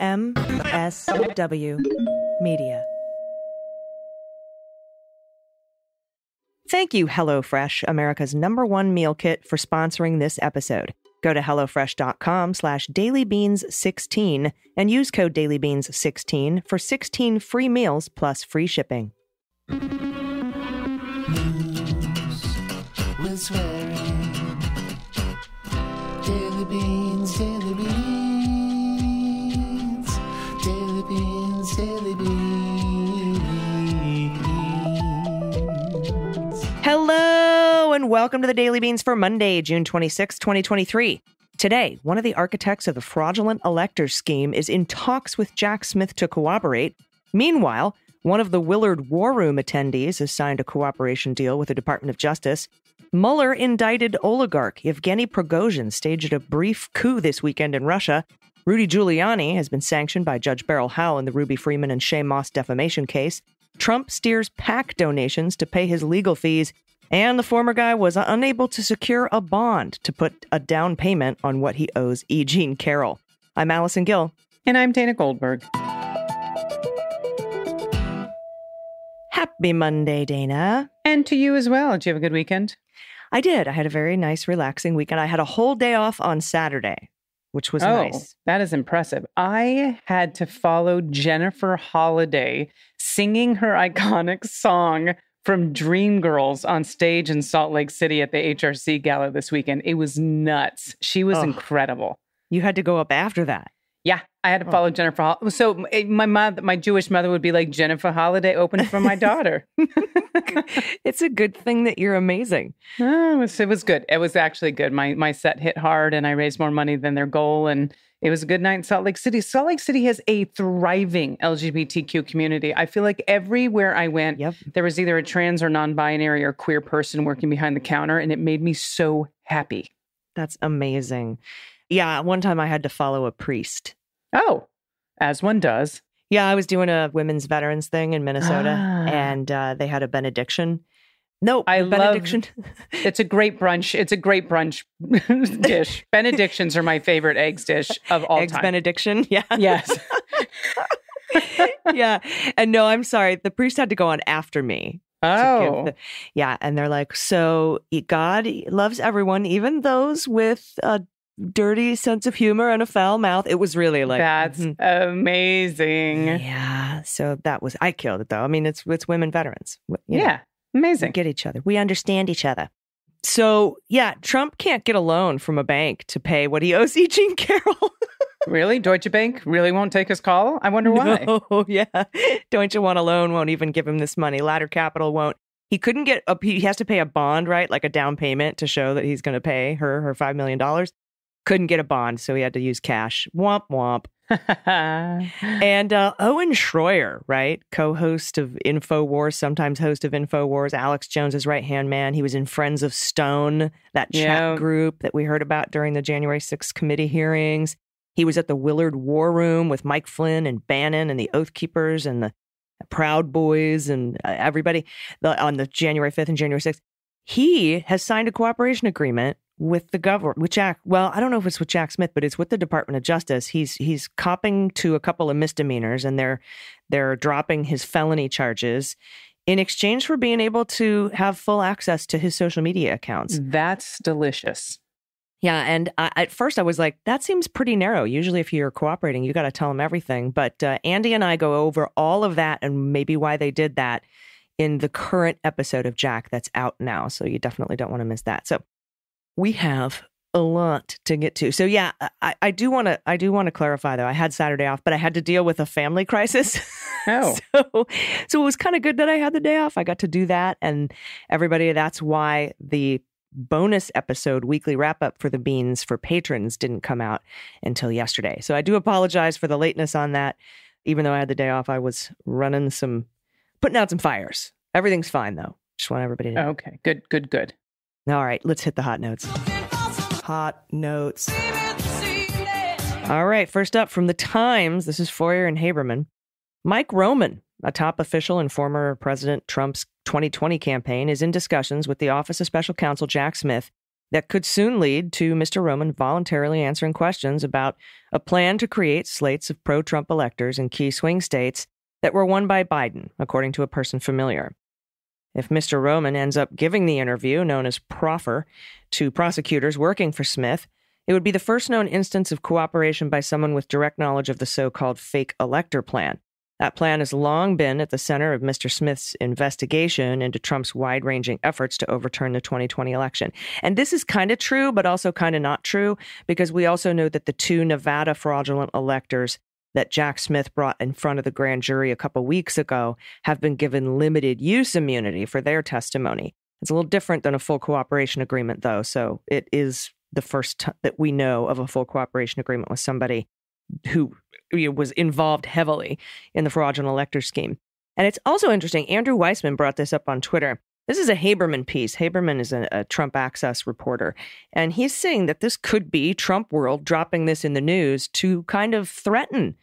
MSW Media. Thank you, HelloFresh, America's number one meal kit, for sponsoring this episode. Go to HelloFresh.com slash dailybeans16 and use code dailybeans16 for 16 free meals plus free shipping. with swearing. Daily beans, welcome to the Daily Beans for Monday, June 26, 2023. Today, one of the architects of the fraudulent electors scheme is in talks with Jack Smith to cooperate. Meanwhile, one of the Willard War Room attendees has signed a cooperation deal with the Department of Justice. Mueller indicted oligarch Yevgeny Prigozhin staged a brief coup this weekend in Russia. Rudy Giuliani has been sanctioned by Judge Beryl Howell in the Ruby Freeman and Shaye Moss defamation case. Trump steers PAC donations to pay his legal fees. And the former guy was unable to secure a bond to put a down payment on what he owes E. Jean Carroll. I'm Allison Gill. And I'm Dana Goldberg. Happy Monday, Dana. And to you as well. Did you have a good weekend? I did. I had a very nice, relaxing weekend. I had a whole day off on Saturday, which was oh, nice. that is impressive. I had to follow Jennifer Holliday singing her iconic song from Dreamgirls on stage in Salt Lake City at the HRC Gala this weekend. It was nuts. She was Oh. incredible. You had to go up after that. Yeah, I had to Oh. follow Jennifer. Hol- So eh, my mother, my Jewish mother, would be like Jennifer Holiday opened for my daughter. it's a good thing that you're amazing. Oh, it, was, it was good. It was actually good. My my set hit hard, and I raised more money than their goal, and it was a good night in Salt Lake City. Salt Lake City has a thriving LGBTQ community. I feel like everywhere I went, Yep. there was either a trans or non-binary or queer person working behind the counter, and it made me so happy. That's amazing. Yeah, one time I had to follow a priest. Oh, as one does. Yeah, I was doing a women's veterans thing in Minnesota, Ah. and uh, they had a benediction. No, I the love- It's a great brunch. It's a great brunch dish. Benedictions are my favorite eggs dish of all eggs time. benediction. Yeah, yes. yeah. And no, I'm sorry. The priest had to go on after me. Oh, the- yeah, and they're like, so God loves everyone, even those with a dirty sense of humor and a foul mouth. It was really like that's mhm. amazing. Yeah, so that was I killed it though. I mean, it's it's women veterans. You know, Yeah, amazing. get each other. We understand each other. So yeah, Trump can't get a loan from a bank to pay what he owes E. Jean Carroll. Really? Deutsche Bank really won't take his call? I wonder why. Oh yeah, Deutsche want a loan won't even give him this money. Ladder Capital won't. He couldn't get a. He has to pay a bond, right? Like a down payment to show that he's going to pay her her five million dollars. Couldn't get a bond, so he had to use cash. Womp womp. And uh, Owen Schroyer, right? Co host of InfoWars, sometimes host of InfoWars, Alex Jones's right hand man. He was in Friends of Stone, that chat Yeah. group that we heard about during the January 6th committee hearings. He was at the Willard War Room with Mike Flynn and Bannon and the Oath Keepers and the Proud Boys and uh, everybody the, on the January 5th and January 6th. He has signed a cooperation agreement with the government, with Jack. Well, I don't know if it's with Jack Smith, but it's with the Department of Justice. He's he's copping to a couple of misdemeanors, and they're they're dropping his felony charges in exchange for being able to have full access to his social media accounts. That's delicious. Yeah, and I, at first I was like, that seems pretty narrow. Usually, if you're cooperating, you got to tell them everything. But uh, Andy and I go over all of that and maybe why they did that in the current episode of Jack that's out now. So you definitely don't want to miss that. So we have a lot to get to. So yeah, I, I do want to I do want to clarify though. I had Saturday off, but I had to deal with a family crisis. Oh. so so it was kind of good that I had the day off. I got to do that, and everybody. That's why the bonus episode weekly wrap up for the beans for patrons didn't come out until yesterday. So I do apologize for the lateness on that. Even though I had the day off, I was running some, putting out some fires. Everything's fine though. Just want everybody to know. Okay. Good, good, good. All right, let's hit the hot notes. Hot notes. All right, first up from the Times, this is Feuer and Haberman. Mike Roman, a top official in former President Trump's 2020 campaign, is in discussions with the Office of Special Counsel Jack Smith that could soon lead to Mr. Roman voluntarily answering questions about a plan to create slates of pro Trump electors in key swing states that were won by Biden, according to a person familiar. If Mr. Roman ends up giving the interview, known as proffer, to prosecutors working for Smith, it would be the first known instance of cooperation by someone with direct knowledge of the so called fake elector plan. That plan has long been at the center of Mr. Smith's investigation into Trump's wide ranging efforts to overturn the 2020 election. And this is kind of true, but also kind of not true, because we also know that the two Nevada fraudulent electors that Jack Smith brought in front of the grand jury a couple weeks ago have been given limited use immunity for their testimony. It's a little different than a full cooperation agreement, though. So it is the first that we know of a full cooperation agreement with somebody who was involved heavily in the fraudulent elector scheme. And it's also interesting. Andrew Weissmann brought this up on Twitter. This is a Haberman piece. Haberman is a, a, Trump Access reporter, and he's saying that this could be Trump world dropping this in the news to kind of threaten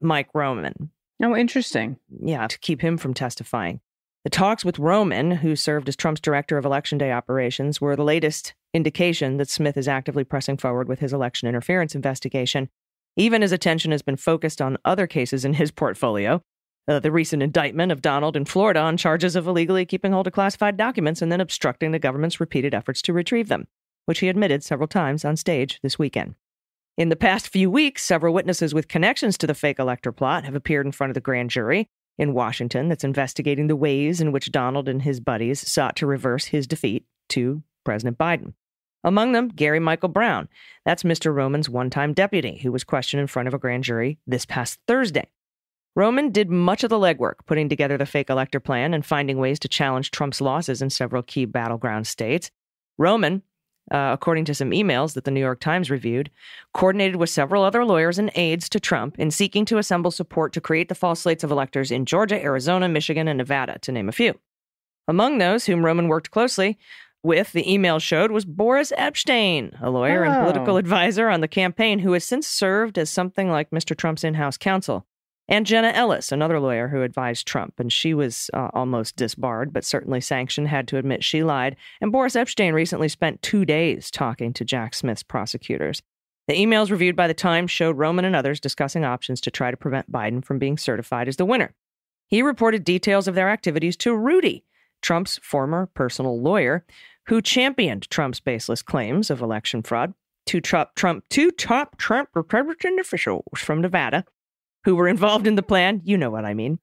Mike Roman. Oh, interesting. Yeah, to keep him from testifying. The talks with Roman, who served as Trump's director of election day operations, were the latest indication that Smith is actively pressing forward with his election interference investigation even as attention has been focused on other cases in his portfolio. Uh, the recent indictment of Donald in Florida on charges of illegally keeping hold of classified documents and then obstructing the government's repeated efforts to retrieve them, which he admitted several times on stage this weekend. In the past few weeks, several witnesses with connections to the fake elector plot have appeared in front of the grand jury in Washington that's investigating the ways in which Donald and his buddies sought to reverse his defeat to President Biden. Among them, Gary Michael Brown. That's Mr. Roman's one time deputy, who was questioned in front of a grand jury this past Thursday. Roman did much of the legwork, putting together the fake elector plan and finding ways to challenge Trump's losses in several key battleground states. Roman, uh, according to some emails that the New York Times reviewed, coordinated with several other lawyers and aides to Trump in seeking to assemble support to create the false slates of electors in Georgia, Arizona, Michigan, and Nevada, to name a few. Among those whom Roman worked closely with, the email showed, was Boris Epshteyn, a lawyer oh. and political oh. advisor on the campaign who has since served as something like Mr. Trump's in house counsel. And Jenna Ellis, another lawyer who advised Trump, and she was uh, almost disbarred, but certainly sanctioned, had to admit she lied. And Boris Epshteyn recently spent two days talking to Jack Smith's prosecutors. The emails reviewed by the Times showed Roman and others discussing options to try to prevent Biden from being certified as the winner. He reported details of their activities to Rudy, Trump's former personal lawyer, who championed Trump's baseless claims of election fraud. to Trump, Trump, two top Trump Republican officials from Nevada who were involved in the plan. You know what I mean.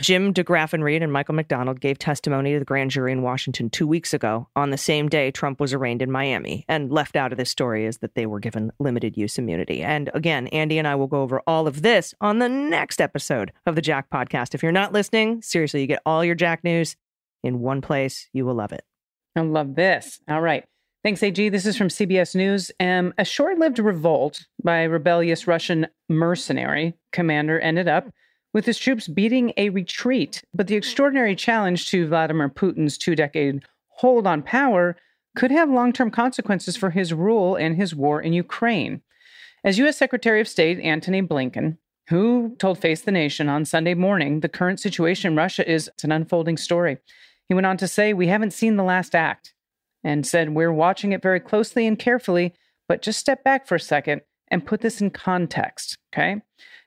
Jim DeGraffenreid and Michael McDonald gave testimony to the grand jury in Washington two weeks ago on the same day Trump was arraigned in Miami. And left out of this story is that they were given limited use immunity. And again, Andy and I will go over all of this on the next episode of the Jack podcast. If you're not listening, seriously, you get all your Jack news in one place. You will love it. I love this. All right. Thanks, AG. This is from CBS News. Um, a short lived revolt by a rebellious Russian mercenary commander ended up with his troops beating a retreat. But the extraordinary challenge to Vladimir Putin's two decade hold on power could have long term consequences for his rule and his war in Ukraine. As U.S. Secretary of State Antony Blinken, who told Face the Nation on Sunday morning the current situation in Russia is an unfolding story. He went on to say, We haven't seen the last act, and said, We're watching it very closely and carefully, but just step back for a second and put this in context. Okay.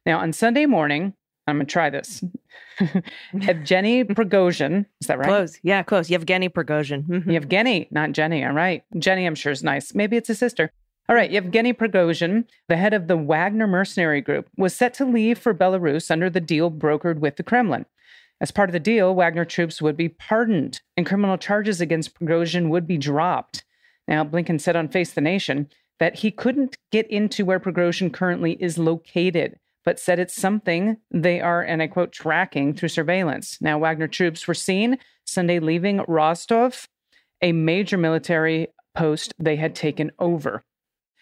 Now, on Sunday morning, I'm going to try this. Evgeny Prigozhin, is that right? Close. Yeah, close. Yevgeny Prigozhin. Mm-hmm. Yevgeny, not Jenny. All right. Jenny, I'm sure, is nice. Maybe it's a sister. All right. Yevgeny Prigozhin, the head of the Wagner mercenary group, was set to leave for Belarus under the deal brokered with the Kremlin. As part of the deal, Wagner troops would be pardoned and criminal charges against Prigozhin would be dropped. Now, Blinken said on Face the Nation that he couldn't get into where Prigozhin currently is located, but said it's something they are, and I quote, tracking through surveillance. Now, Wagner troops were seen Sunday leaving Rostov, a major military post they had taken over.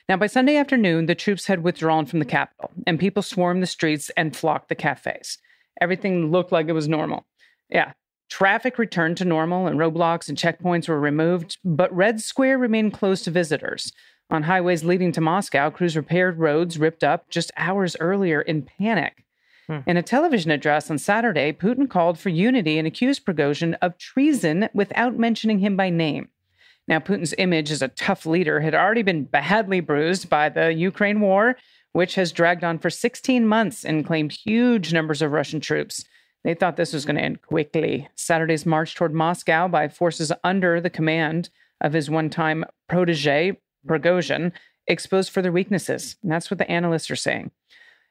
Now, by Sunday afternoon, the troops had withdrawn from the capital, and people swarmed the streets and flocked the cafes. Everything looked like it was normal. Yeah. Traffic returned to normal and roadblocks and checkpoints were removed, but Red Square remained closed to visitors. On highways leading to Moscow, crews repaired roads ripped up just hours earlier in panic. Hmm. In a television address on Saturday, Putin called for unity and accused Prigozhin of treason without mentioning him by name. Now, Putin's image as a tough leader had already been badly bruised by the Ukraine war, which has dragged on for 16 months and claimed huge numbers of Russian troops. They thought this was going to end quickly. Saturday's march toward Moscow by forces under the command of his one time protege, Prigozhin, exposed further weaknesses. And that's what the analysts are saying.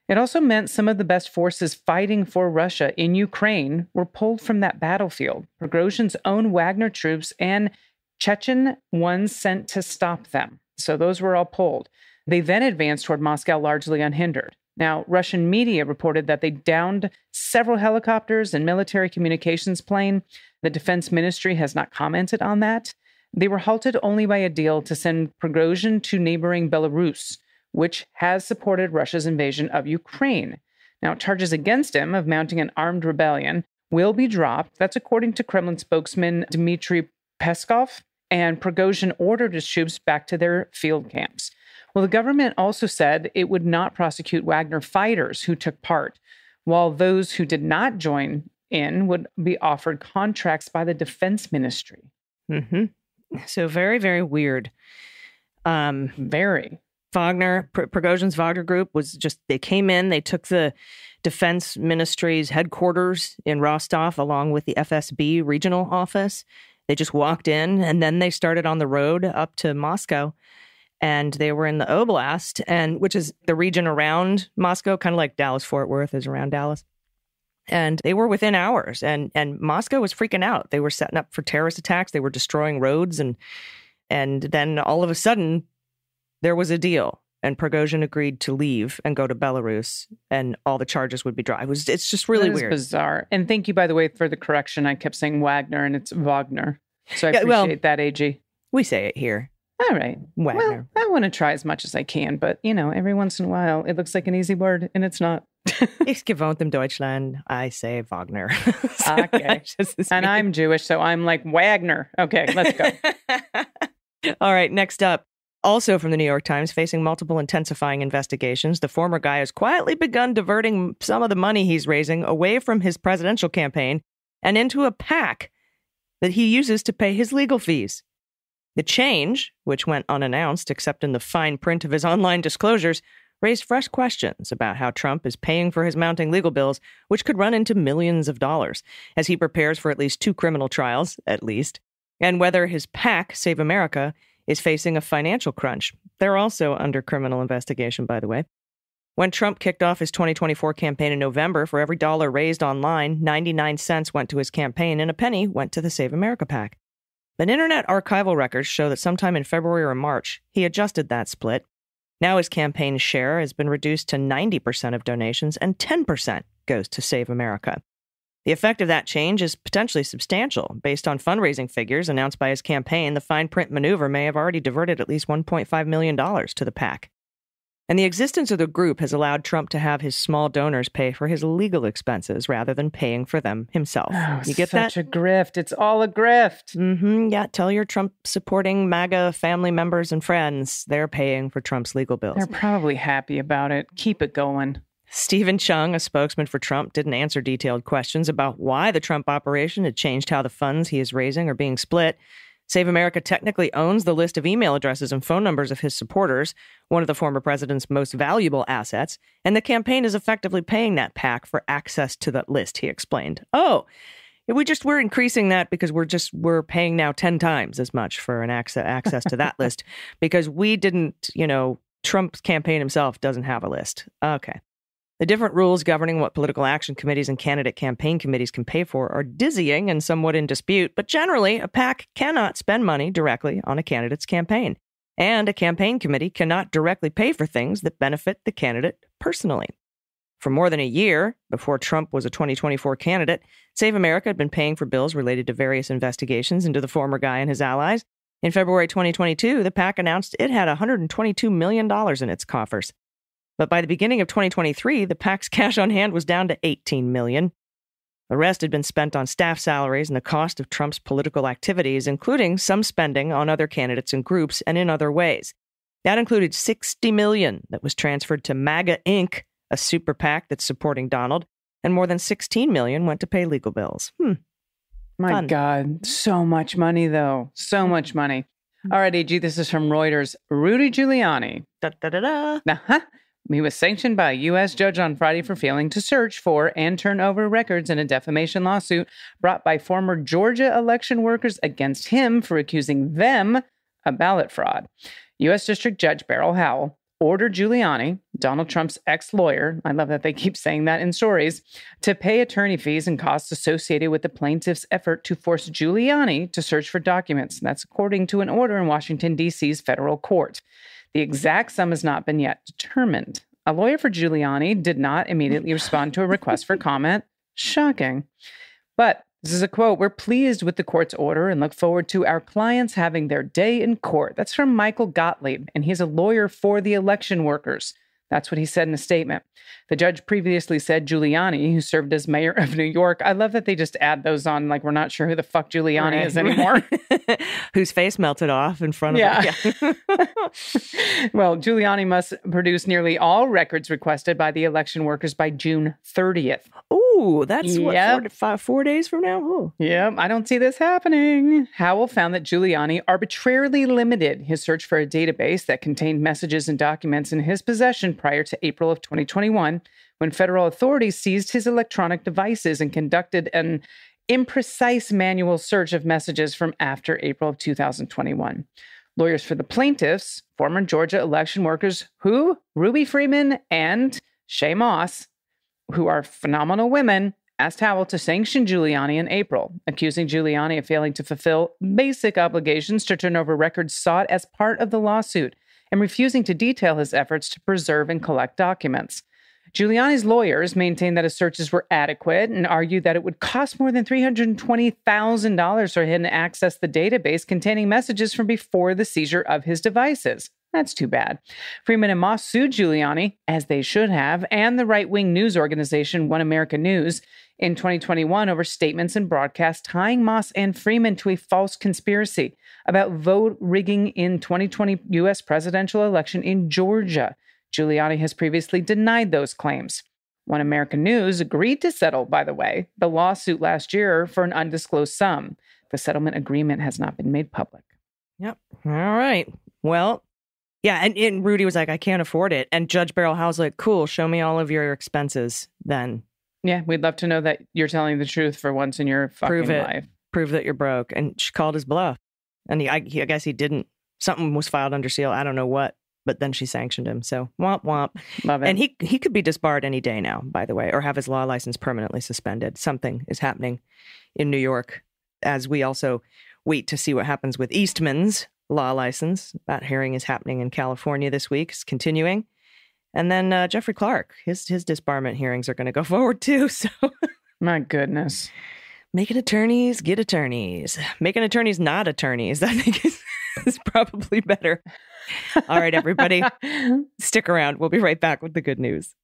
It also meant some of the best forces fighting for Russia in Ukraine were pulled from that battlefield. Prigozhin's own Wagner troops and Chechen ones sent to stop them. So those were all pulled. They then advanced toward Moscow largely unhindered. Now, Russian media reported that they downed several helicopters and military communications plane. The defense ministry has not commented on that. They were halted only by a deal to send Prigozhin to neighboring Belarus, which has supported Russia's invasion of Ukraine. Now, charges against him of mounting an armed rebellion will be dropped. That's according to Kremlin spokesman Dmitry Peskov. And Prigozhin ordered his troops back to their field camps. Well, the government also said it would not prosecute Wagner fighters who took part, while those who did not join in would be offered contracts by the defense ministry. hmm So very, very weird. Um, Very. Wagner, Pr- Prigozhin's Wagner group was just, they came in, they took the defense ministry's headquarters in Rostov along with the FSB regional office. They just walked in and then they started on the road up to Moscow. And they were in the Oblast, and which is the region around Moscow, kind of like Dallas Fort Worth is around Dallas. And they were within hours, and and Moscow was freaking out. They were setting up for terrorist attacks. They were destroying roads, and and then all of a sudden, there was a deal, and Prigozhin agreed to leave and go to Belarus, and all the charges would be dropped. It was it's just really weird. bizarre. And thank you, by the way, for the correction. I kept saying Wagner and it's Wagner. So I Yeah, appreciate well- that, AG. We say it here, All right. Wagner. Well, I want to try as much as I can, but you know, every once in a while it looks like an easy word and it's not. Ich gewohnt im Deutschland. I say Wagner. So Okay. that's just the and. I'm Jewish, so I'm like Wagner. Okay, let's go. All right, next up. Also from the New York Times, facing multiple intensifying investigations, the former guy has quietly begun diverting some of the money he's raising away from his presidential campaign and into a PAC that he uses to pay his legal fees. The change, which went unannounced except in the fine print of his online disclosures, raised fresh questions about how Trump is paying for his mounting legal bills, which could run into millions of dollars, as he prepares for at least two criminal trials, at least, and whether his PAC, Save America, is facing a financial crunch. They're also under criminal investigation, by the way. When Trump kicked off his 2024 campaign in November, for every dollar raised online, 99 cents went to his campaign and a penny went to the Save America PAC. But internet archival records show that sometime in February or March, he adjusted that split. Now his campaign share has been reduced to 90% of donations and 10% goes to Save America. The effect of that change is potentially substantial. Based on fundraising figures announced by his campaign, the fine print maneuver may have already diverted at least $1.5 million to the PAC. And the existence of the group has allowed Trump to have his small donors pay for his legal expenses rather than paying for them himself. Oh, you get that? such a grift. It's all a grift. Mm-hmm. Yeah. Tell your Trump supporting MAGA family members and friends they're paying for Trump's legal bills. They're probably happy about it. Keep it going. Steven Cheung, a spokesman for Trump, didn't answer detailed questions about why the Trump operation had changed how the funds he is raising are being split. Save America technically owns the list of email addresses and phone numbers of his supporters, one of the former president's most valuable assets, and the campaign is effectively paying that PAC for access to that list, he explained. Oh, we just we're increasing that because we're just we're paying now 10 times as much for an access access to that list because we didn't, you know, Trump's campaign himself doesn't have a list. Okay. The different rules governing what political action committees and candidate campaign committees can pay for are dizzying and somewhat in dispute, but generally, a PAC cannot spend money directly on a candidate's campaign. And a campaign committee cannot directly pay for things that benefit the candidate personally. For more than a year, before Trump was a 2024 candidate, Save America had been paying for bills related to various investigations into the former guy and his allies. In February 2022, the PAC announced it had $122 million in its coffers. But by the beginning of 2023, the PAC's cash on hand was down to 18 million. The rest had been spent on staff salaries and the cost of Trump's political activities, including some spending on other candidates and groups and in other ways. That included 60 million that was transferred to MAGA Inc., a super PAC that's supporting Donald, and more than 16 million went to pay legal bills. Hmm. My Fun. God, so much money though. So much money. All right, AG, this is from Reuters. Rudy Giuliani Da, da, da, da. uh-huh, He was sanctioned by a U.S. judge on Friday for failing to search for and turn over records in a defamation lawsuit brought by former Georgia election workers against him for accusing them of ballot fraud. U.S. District Judge Beryl Howell ordered Giuliani, Donald Trump's ex lawyer, I love that they keep saying that in stories, to pay attorney fees and costs associated with the plaintiff's effort to force Giuliani to search for documents. That's according to an order in Washington, D.C.'s federal court. The exact sum has not been yet determined. A lawyer for Giuliani did not immediately respond to a request for comment. Shocking. But this is a quote We're pleased with the court's order and look forward to our clients having their day in court. That's from Michael Gottlieb, and he's a lawyer for the election workers. That's what he said in a statement. The judge previously said Giuliani, who served as mayor of New York. I love that they just add those on, like we're not sure who the fuck Giuliani Right. is anymore. Whose face melted off in front of Yeah. him. well, Giuliani must produce nearly all records requested by the election workers by June 30th. Ooh, that's what, Yep. four, to five, four days from now? Ooh. Yep, I don't see this happening. Howell found that Giuliani arbitrarily limited his search for a database that contained messages and documents in his possession prior to April of 2021, when federal authorities seized his electronic devices and conducted an imprecise manual search of messages from after April of 2021. Lawyers for the plaintiffs, former Georgia election workers who Ruby Freeman and Shaye Moss, who are phenomenal women, asked Howell to sanction Giuliani in April, accusing Giuliani of failing to fulfill basic obligations to turn over records sought as part of the lawsuit and refusing to detail his efforts to preserve and collect documents. Giuliani's lawyers maintained that his searches were adequate and argued that it would cost more than $320,000 for him to access the database containing messages from before the seizure of his devices. That's too bad. Freeman and Moss sued Giuliani, as they should have, and the right wing news organization One America News in 2021 over statements and broadcasts tying Moss and Freeman to a false conspiracy about vote rigging in 2020 U.S. presidential election in Georgia. Giuliani has previously denied those claims. One America News agreed to settle, by the way, the lawsuit last year for an undisclosed sum. The settlement agreement has not been made public. Yep. All right. Well, yeah. And, and Rudy was like, I can't afford it. And Judge Beryl Howell's like, cool, show me all of your expenses then. Yeah, we'd love to know that you're telling the truth for once in your fucking Prove it. life. Prove that you're broke. And she called his bluff. And he, I, he, I guess he didn't. Something was filed under seal. I don't know what. But then she sanctioned him. So womp womp. Love it. And he he could be disbarred any day now, by the way, or have his law license permanently suspended. Something is happening in New York as we also wait to see what happens with Eastman's law license. That hearing is happening in California this week. It's continuing. And then uh, Jeffrey Clark, his his disbarment hearings are going to go forward too. So My goodness. making attorneys get attorneys, making attorneys not attorneys. I think is, is probably better. All right, everybody, stick around. We'll be right back with the good news.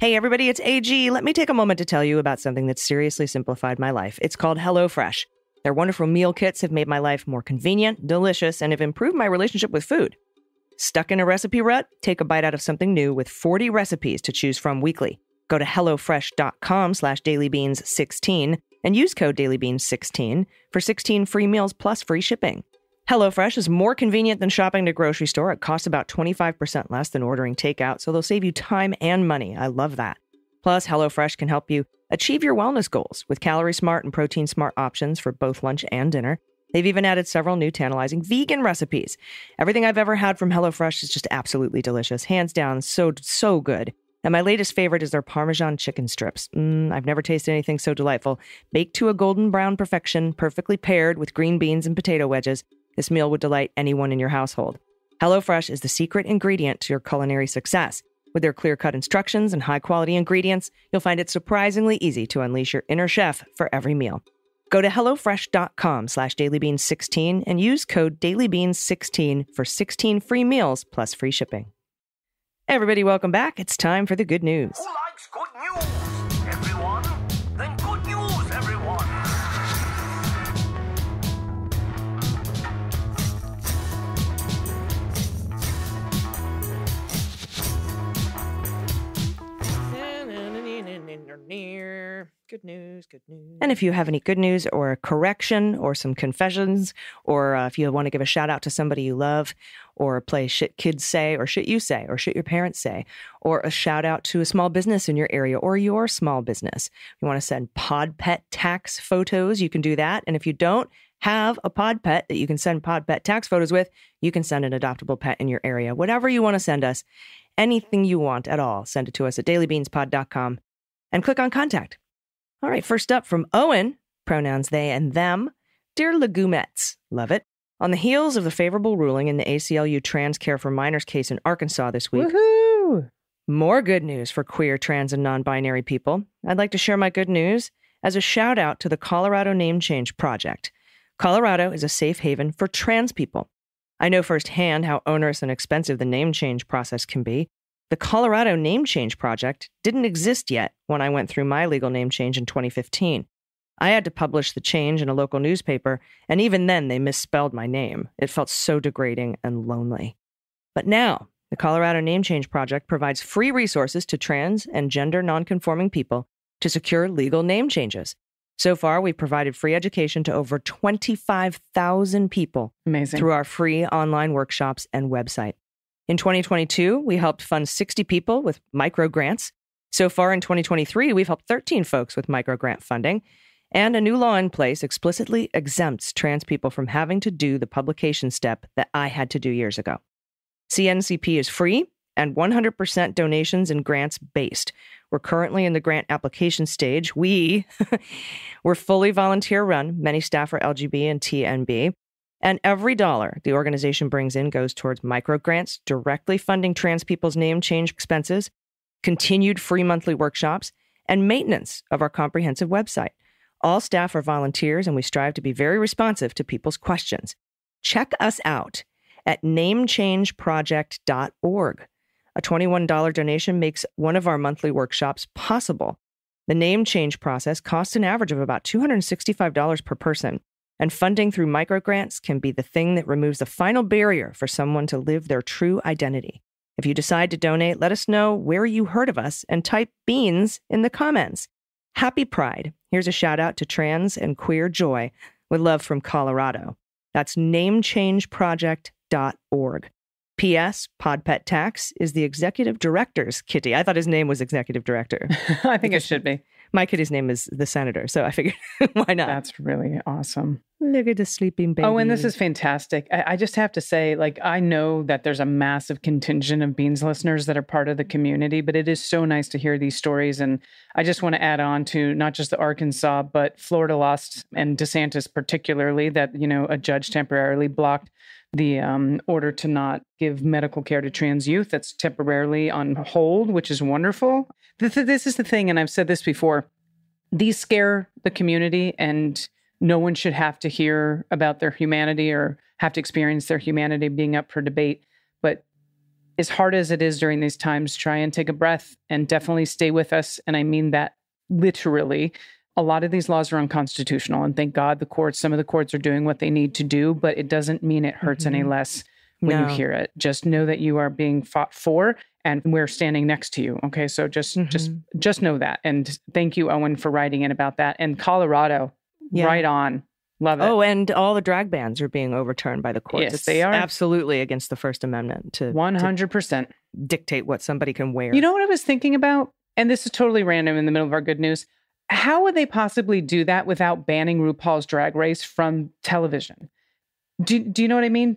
Hey, everybody, it's AG. Let me take a moment to tell you about something that's seriously simplified my life. It's called HelloFresh. Their wonderful meal kits have made my life more convenient, delicious, and have improved my relationship with food. Stuck in a recipe rut? Take a bite out of something new with 40 recipes to choose from weekly. Go to HelloFresh.com slash dailybeans16 and use code dailybeans16 for 16 free meals plus free shipping. HelloFresh is more convenient than shopping at a grocery store. It costs about 25% less than ordering takeout, so they'll save you time and money. I love that. Plus, HelloFresh can help you achieve your wellness goals with calorie smart and protein smart options for both lunch and dinner. They've even added several new tantalizing vegan recipes. Everything I've ever had from HelloFresh is just absolutely delicious. Hands down, so, so good. And my latest favorite is their Parmesan chicken strips. Mm, I've never tasted anything so delightful. Baked to a golden brown perfection, perfectly paired with green beans and potato wedges, this meal would delight anyone in your household. HelloFresh is the secret ingredient to your culinary success. With their clear cut instructions and high quality ingredients, you'll find it surprisingly easy to unleash your inner chef for every meal. Go to HelloFresh.com slash dailybeans16 and use code dailybeans16 for 16 free meals plus free shipping. Everybody, welcome back. It's time for the good news. Who likes good news? Good news, good news. And if you have any good news or a correction or some confessions, or uh, if you want to give a shout out to somebody you love, or play shit kids say, or shit you say, or shit your parents say, or a shout out to a small business in your area or your small business, you want to send pod pet tax photos, you can do that. And if you don't, have a pod pet that you can send pod pet tax photos with, you can send an adoptable pet in your area. Whatever you want to send us, anything you want at all, send it to us at dailybeanspod.com and click on contact. All right, first up from Owen, pronouns they and them. Dear Legumettes, love it. On the heels of the favorable ruling in the ACLU Trans Care for Minors case in Arkansas this week, Woohoo! more good news for queer, trans, and non binary people. I'd like to share my good news as a shout out to the Colorado Name Change Project. Colorado is a safe haven for trans people. I know firsthand how onerous and expensive the name change process can be. The Colorado Name Change Project didn't exist yet when I went through my legal name change in 2015. I had to publish the change in a local newspaper, and even then they misspelled my name. It felt so degrading and lonely. But now, the Colorado Name Change Project provides free resources to trans and gender nonconforming people to secure legal name changes. So far, we've provided free education to over 25,000 people Amazing. through our free online workshops and website. In 2022, we helped fund 60 people with micro grants. So far in 2023, we've helped 13 folks with micro grant funding. And a new law in place explicitly exempts trans people from having to do the publication step that I had to do years ago. CNCP is free and 100% donations and grants based. We're currently in the grant application stage. We, we're fully volunteer run. Many staff are LGB and TNB. And every dollar the organization brings in goes towards micro grants, directly funding trans people's name change expenses, continued free monthly workshops, and maintenance of our comprehensive website. All staff are volunteers, and we strive to be very responsive to people's questions. Check us out at namechangeproject.org. A $21 donation makes one of our monthly workshops possible. The name change process costs an average of about $265 per person, and funding through microgrants can be the thing that removes the final barrier for someone to live their true identity. If you decide to donate, let us know where you heard of us and type beans in the comments. Happy Pride. Here's a shout out to trans and queer joy with love from Colorado. That's namechangeproject.org. P.S. Podpet Tax is the executive director's kitty. I thought his name was executive director. I think it should be. My kitty's name is the senator, so I figured why not? That's really awesome. Look at the sleeping baby. Oh, and this is fantastic. I, I just have to say, like, I know that there's a massive contingent of Beans listeners that are part of the community, but it is so nice to hear these stories. And I just want to add on to not just the Arkansas, but Florida lost and DeSantis particularly that, you know, a judge temporarily blocked the um, order to not give medical care to trans youth. That's temporarily on hold, which is wonderful. This, this is the thing, and I've said this before these scare the community, and no one should have to hear about their humanity or have to experience their humanity being up for debate. But as hard as it is during these times, try and take a breath and definitely stay with us. And I mean that literally a lot of these laws are unconstitutional and thank god the courts some of the courts are doing what they need to do but it doesn't mean it hurts any Mhm. less when No. you hear it just know that you are being fought for and we're standing next to you okay so just just Mhm. just know that and thank you owen for writing in about that and colorado Yeah. right on love it Oh, and all the drag bans are being overturned by the courts. Yes, It's they are. absolutely against the First Amendment to, to 100% dictate what somebody can wear. You know what I was thinking about? And this is totally random in the middle of our good news. How would they possibly do that without banning RuPaul's Drag Race from television? Do, do you know what I mean?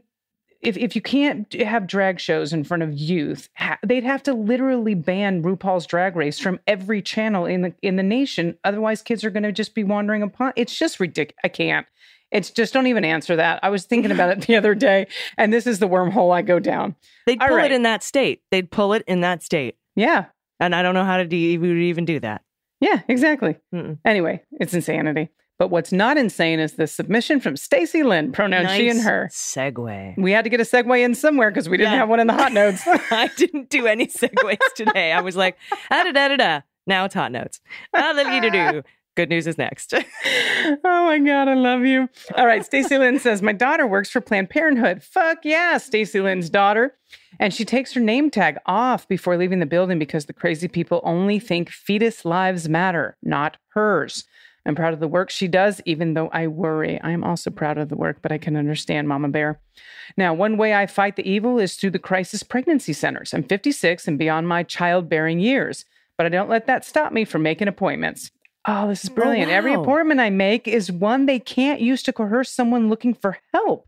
If, if you can't have drag shows in front of youth, ha- they'd have to literally ban RuPaul's Drag Race from every channel in the in the nation. Otherwise, kids are going to just be wandering upon. It's just ridiculous. I can't. It's just don't even answer that. I was thinking about it the other day, and this is the wormhole I go down. They'd all pull right. it in that state. They'd pull it in that state. Yeah, And I don't know how to do, we would even do that. yeah, exactly. Mm-mm. Anyway, it's insanity. But what's not insane is the submission from Stacy Lynn, pronoun she and her. Segue. We had to get a segue in somewhere because we didn't Yeah. have one in the hot notes. I didn't do any segues today. I was like, ah da da da da. Now it's hot notes. Ah, da, da, da. Good news is next. oh my god, I love you. All right, Stacy Lynn says my daughter works for Planned Parenthood. Fuck yeah, Stacy Lynn's daughter. And she takes her name tag off before leaving the building because the crazy people only think fetus lives matter, not hers. I'm proud of the work she does, even though I worry. I am also proud of the work, but I can understand Mama Bear. Now, one way I fight the evil is through the crisis pregnancy centers. I'm 56 and beyond my childbearing years, but I don't let that stop me from making appointments. Oh, this is oh, brilliant. Every wow. appointment I make is one they can't use to coerce someone looking for help.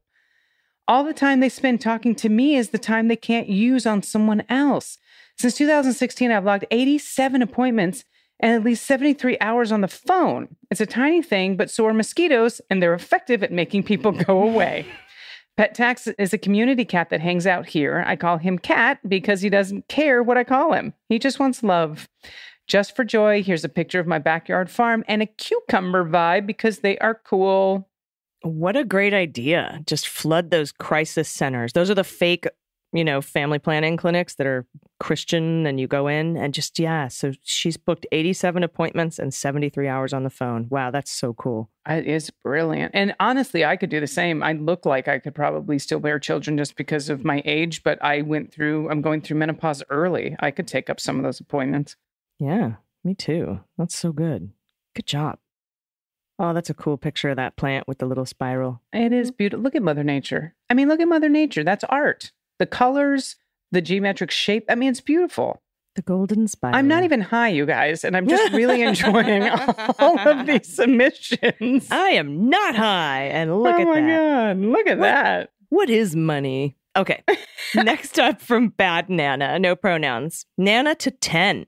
All the time they spend talking to me is the time they can't use on someone else. Since 2016, I've logged 87 appointments and at least 73 hours on the phone. It's a tiny thing, but so are mosquitoes, and they're effective at making people go away. Pet Tax is a community cat that hangs out here. I call him Cat because he doesn't care what I call him. He just wants love. Just for joy, here's a picture of my backyard farm and a cucumber vibe because they are cool. What a great idea. Just flood those crisis centers. Those are the fake, you know, family planning clinics that are Christian and you go in and just, yeah. So she's booked 87 appointments and 73 hours on the phone. Wow, that's so cool. It is brilliant. And honestly, I could do the same. I look like I could probably still bear children just because of my age, but I went through, I'm going through menopause early. I could take up some of those appointments. Yeah, me too. That's so good. Good job. Oh, that's a cool picture of that plant with the little spiral. It is mm-hmm. beautiful. Look at Mother Nature. I mean, look at Mother Nature. That's art. The colors, the geometric shape. I mean, it's beautiful. The golden spiral. I'm not even high, you guys, and I'm just really enjoying all of these submissions. I am not high. And look oh at that. Oh my god, look at What? that. What is money? Okay. Next up from Bad Nana, no pronouns. Nana to 10.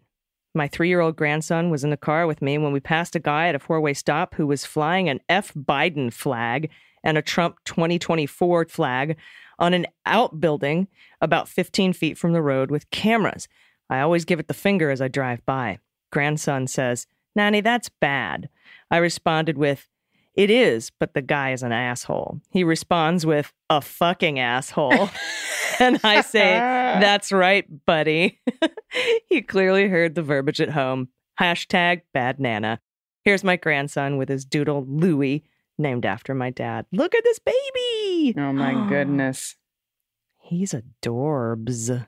My three year old grandson was in the car with me when we passed a guy at a four way stop who was flying an F. Biden flag and a Trump 2024 flag on an outbuilding about 15 feet from the road with cameras. I always give it the finger as I drive by. Grandson says, Nanny, that's bad. I responded with, It is, but the guy is an asshole. He responds with, A fucking asshole. and I say, That's right, buddy. he clearly heard the verbiage at home. Hashtag bad nana. Here's my grandson with his doodle Louie, named after my dad. Look at this baby. Oh my goodness. He's adorbs.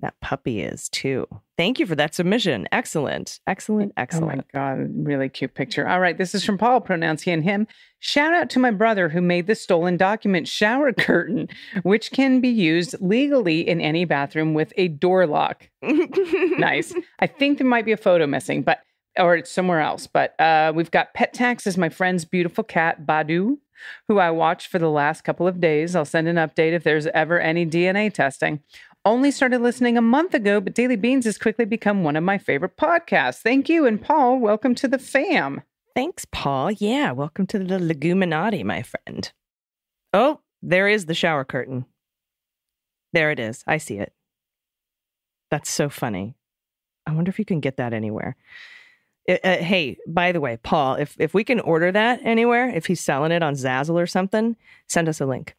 That puppy is too. Thank you for that submission. Excellent. Excellent. Excellent. Oh my. God, really cute picture. All right, this is from Paul, pronouns he and him. Shout out to my brother who made the stolen document shower curtain, which can be used legally in any bathroom with a door lock. nice. I think there might be a photo missing, but or it's somewhere else. But uh, we've got Pet Tax as my friend's beautiful cat Badu, who I watched for the last couple of days. I'll send an update if there's ever any DNA testing. Only started listening a month ago, but Daily Beans has quickly become one of my favorite podcasts. Thank you, and Paul, welcome to the fam. Thanks, Paul. Yeah, welcome to the Leguminati, my friend. Oh, there is the shower curtain. There it is. I see it. That's so funny. I wonder if you can get that anywhere. Uh, uh, hey, by the way, Paul, if if we can order that anywhere, if he's selling it on Zazzle or something, send us a link.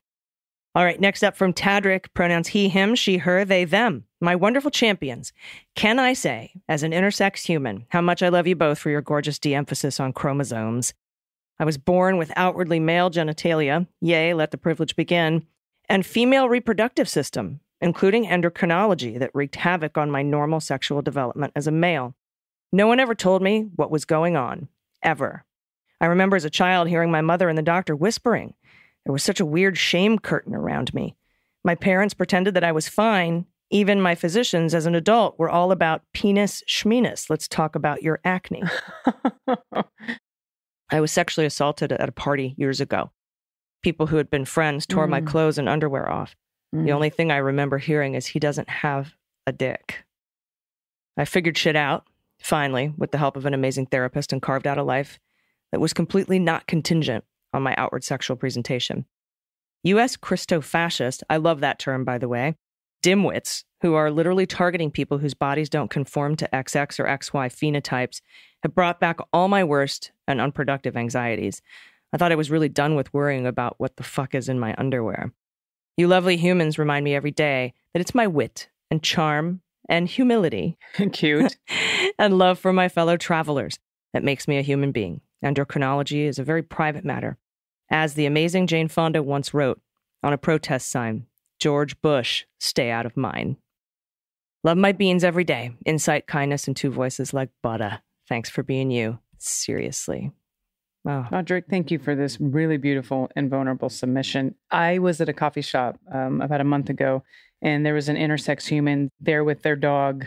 All right, next up from Tadrick, pronouns he, him, she, her, they, them. My wonderful champions. Can I say, as an intersex human, how much I love you both for your gorgeous de emphasis on chromosomes? I was born with outwardly male genitalia, yay, let the privilege begin, and female reproductive system, including endocrinology that wreaked havoc on my normal sexual development as a male. No one ever told me what was going on, ever. I remember as a child hearing my mother and the doctor whispering. There was such a weird shame curtain around me. My parents pretended that I was fine. Even my physicians as an adult were all about penis schmenis. Let's talk about your acne. I was sexually assaulted at a party years ago. People who had been friends tore my Mm. clothes and underwear off. The only thing I remember hearing is he doesn't have a dick. I figured shit out, finally, with the help of an amazing therapist, and carved out a life that was completely not contingent on my outward sexual presentation. US Christo fascist, I love that term, by the way, dimwits who are literally targeting people whose bodies don't conform to XX or XY phenotypes have brought back all my worst and unproductive anxieties. I thought I was really done with worrying about what the fuck is in my underwear. You lovely humans remind me every day that it's my wit and charm and humility Cute. and love for my fellow travelers that makes me a human being. Endocrinology is a very private matter. As the amazing Jane Fonda once wrote on a protest sign, George Bush, stay out of mine. Love my beans every day. Insight, kindness, and two voices like butter. Thanks for being you. Seriously. Wow. Roderick, thank you for this really beautiful and vulnerable submission. I was at a coffee shop um, about a month ago, and there was an intersex human there with their dog,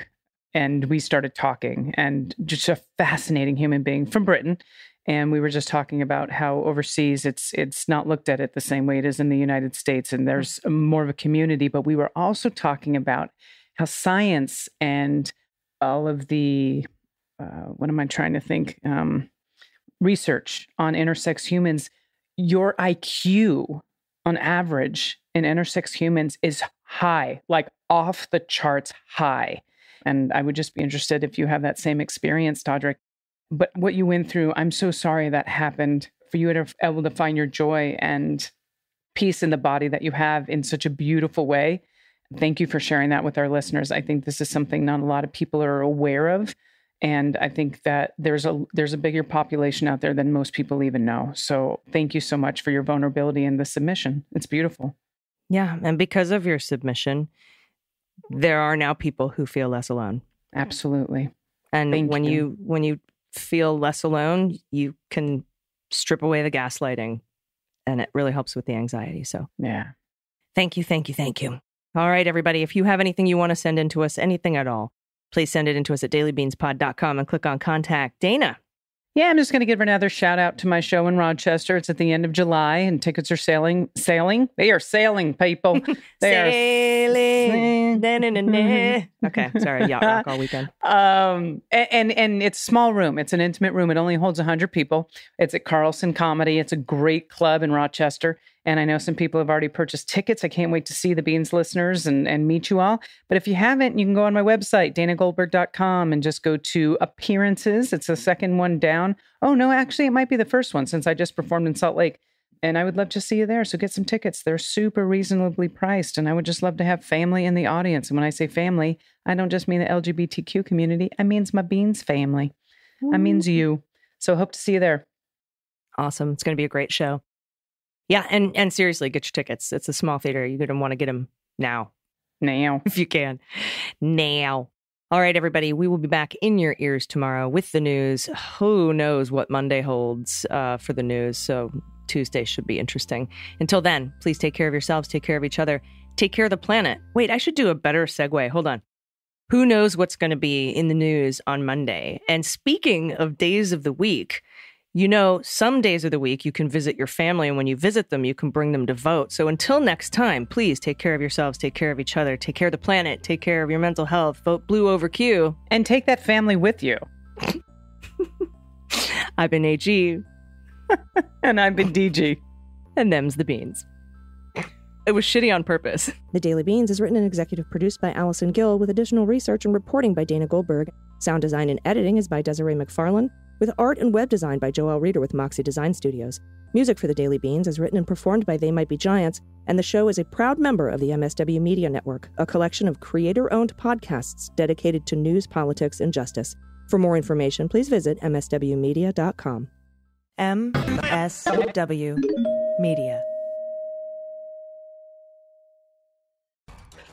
and we started talking. And just a fascinating human being from Britain, and we were just talking about how overseas it's it's not looked at it the same way it is in the United States, and there's more of a community. But we were also talking about how science and all of the uh, what am I trying to think? Um, research on intersex humans, your IQ on average in intersex humans is high, like off the charts high. And I would just be interested if you have that same experience, Todrick. But what you went through, I'm so sorry that happened. For you to be able to find your joy and peace in the body that you have in such a beautiful way. Thank you for sharing that with our listeners. I think this is something not a lot of people are aware of and i think that there's a there's a bigger population out there than most people even know so thank you so much for your vulnerability and the submission it's beautiful Yeah. And because of your submission, there are now people who feel less alone. absolutely And Thank when you. you when you feel less alone, you can strip away the gaslighting and it really helps with the anxiety. So yeah Thank you, thank you, thank you. All right, everybody. If you have anything you want to send in to us, anything at all, please send it into us at dailybeanspod.com and click on contact. Dana. yeah i'm just going to give another shout out to my show in rochester it's at the end of july and tickets are sailing sailing they are sailing people they are Sailing. Na, na. Okay, sorry. Yacht rock all weekend. um a- and and it's a small room. It's an intimate room. It only holds 100 people. It's at carlson comedy. It's a great club in rochester. And i know some people have already purchased tickets. I can't wait to see the beans listeners and and meet you all. But if you haven't you can go on my website danagoldberg.com and just go to appearances. It's the second one down. Oh no actually it might be the first one since i just performed in salt lake and I would love to see you there. So get some tickets. They're super reasonably priced. And I would just love to have family in the audience. And when I say family, I don't just mean the LGBTQ community, I means my Beans family. I means you. So hope to see you there. Awesome. It's going to be a great show. Yeah, and and seriously, get your tickets. It's a small theater. You're going to want to get them now Now. if you can. Now. All right, everybody. We will be back in your ears tomorrow with the news. Who knows what Monday holds uh, for the news? So Tuesday should be interesting. Until then, please take care of yourselves, take care of each other, take care of the planet. Wait, I should do a better segue. Hold on. Who knows what's going to be in the news on Monday? And speaking of days of the week, you know, some days of the week you can visit your family, and when you visit them, you can bring them to vote. So until next time, please take care of yourselves, take care of each other, take care of the planet, take care of your mental health. Vote blue over Q. And take that family with you. I've been AG, And I've been DG. and them's the beans. It was shitty on purpose. The Daily Beans is written and executive produced by Allison Gill with additional research and reporting by Dana Goldberg. Sound design and editing is by Desiree McFarlane, with art and web design by Joel Reeder with Moxie Design Studios. Music for The Daily Beans is written and performed by They Might Be Giants, and the show is a proud member of the MSW Media Network, a collection of creator owned podcasts dedicated to news, politics, and justice. For more information, please visit MSWmedia.com. MSW Media.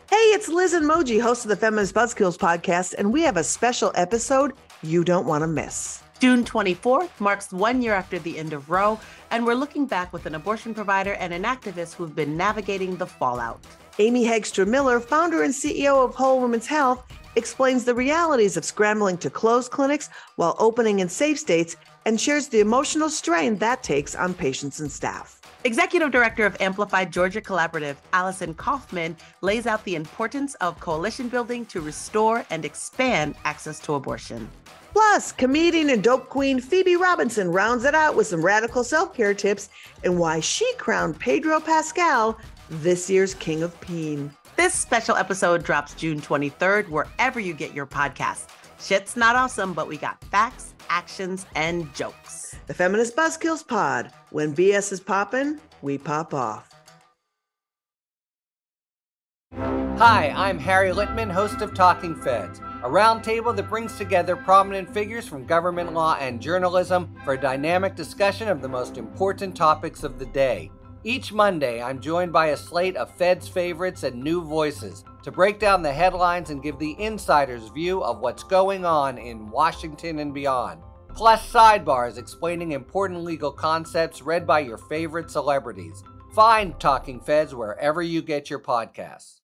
Hey, it's Lizz and Moji, host of the Feminist Buzzkills podcast, and we have a special episode you don't want to miss. June 24th marks one year after the end of Roe, and we're looking back with an abortion provider and an activist who've been navigating the fallout. Amy Hagstrom Miller, founder and CEO of Whole Women's Health, explains the realities of scrambling to close clinics while opening in safe states and shares the emotional strain that takes on patients and staff. Executive Director of Amplified Georgia Collaborative, Allison Kaufman, lays out the importance of coalition building to restore and expand access to abortion. Plus, comedian and dope queen Phoebe Robinson rounds it out with some radical self care tips and why she crowned Pedro Pascal this year's King of Peen. This special episode drops June 23rd, wherever you get your podcasts. Shit's not awesome, but we got facts, actions, and jokes. The Feminist Buzzkills Pod. When BS is poppin', we pop off. Hi, I'm Harry Litman, host of Talking Feds. a roundtable that brings together prominent figures from government law and journalism for a dynamic discussion of the most important topics of the day. Each Monday, I'm joined by a slate of Fed's favorites and new voices to break down the headlines and give the insider's view of what's going on in Washington and beyond. Plus, sidebars explaining important legal concepts read by your favorite celebrities. Find Talking Feds wherever you get your podcasts.